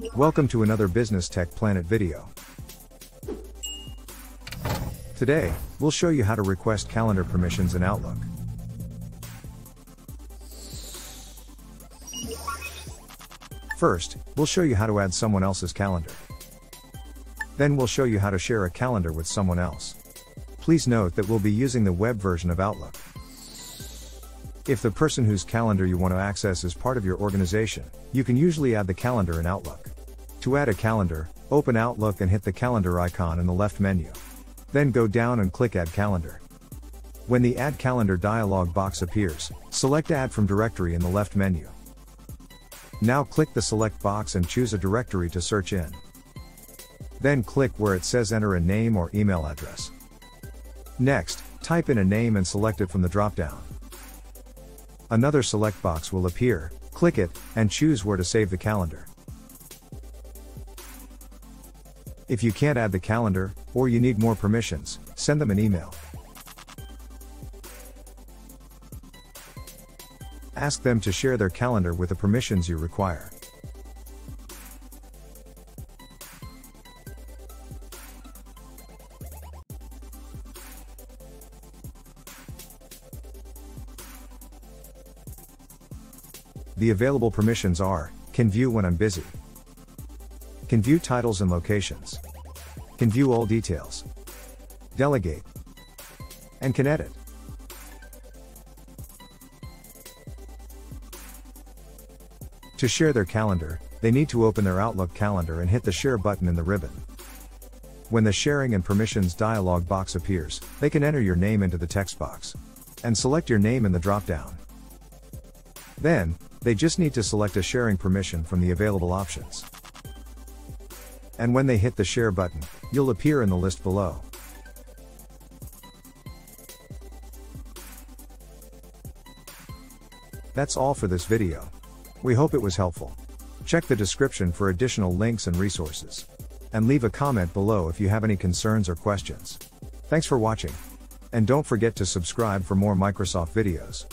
Welcome to another Business Tech Planet video. Today, we'll show you how to request calendar permissions in Outlook. First, we'll show you how to add someone else's calendar. Then we'll show you how to share a calendar with someone else. Please note that we'll be using the web version of Outlook. If the person whose calendar you want to access is part of your organization, you can usually add the calendar in Outlook. To add a calendar, open Outlook and hit the calendar icon in the left menu. Then go down and click Add Calendar. When the Add Calendar dialog box appears, select Add from Directory in the left menu. Now click the select box and choose a directory to search in. Then click where it says enter a name or email address. Next, type in a name and select it from the dropdown. Another select box will appear, click it, and choose where to save the calendar. If you can't add the calendar, or you need more permissions, send them an email. Ask them to share their calendar with the permissions you require. The available permissions are, can view when I'm busy, can view titles and locations, can view all details, delegate, and can edit. To share their calendar, they need to open their Outlook calendar and hit the Share button in the ribbon. When the Sharing and Permissions dialog box appears, they can enter your name into the text box. And select your name in the dropdown. Then, they just need to select a sharing permission from the available options. And when they hit the Share button, you'll appear in the list below. That's all for this video. We hope it was helpful. Check the description for additional links and resources. And leave a comment below if you have any concerns or questions. Thanks for watching. And don't forget to subscribe for more Microsoft videos.